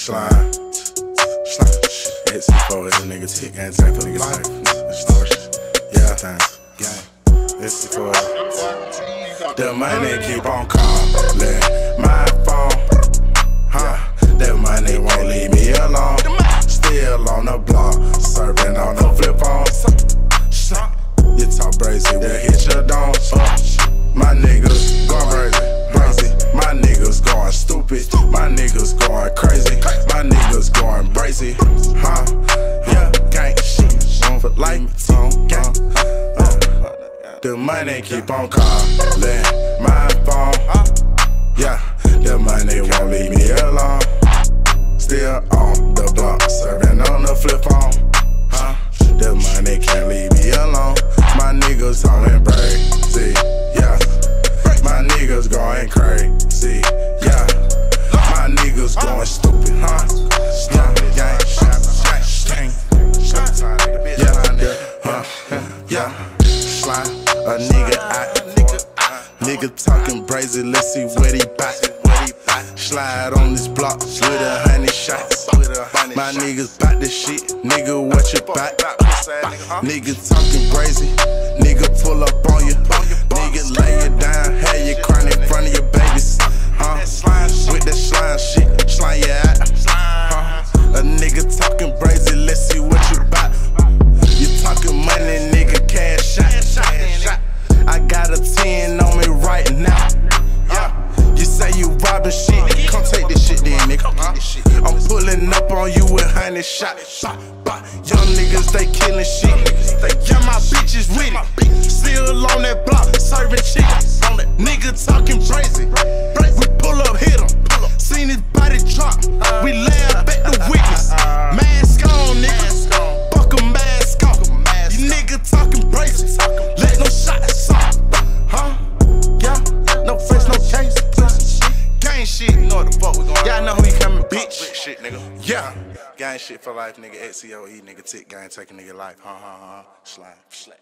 slime. Slime. X4 is a nigga tick, gang tank for niggas life. Yeah, times. Gang. X4. The money keep on calling my phone. Huh? That money won't leave me alone. Still on the block, serving on My niggas going crazy. My niggas going brazy. Huh? Yeah, gang shit. For life, on gang. Uh, the money keep on calling my phone. Yeah, the money won't nigga out. Nigga talking brazy, let's see what he bout. Slide on this block with a hundred shots. My niggas bout this shit, nigga, what you bout? Nigga talking brazy, nigga pull up shots. Bah, bah. Young niggas, they killing shit. Yeah, my bitches with it. What the fuck we going Y'all know who you coming, bitch. Shit, nigga. Yeah. Gang shit for life, nigga. XCOE, nigga. Tick gang, taking nigga life. Huh, huh, huh. Slime. Slap.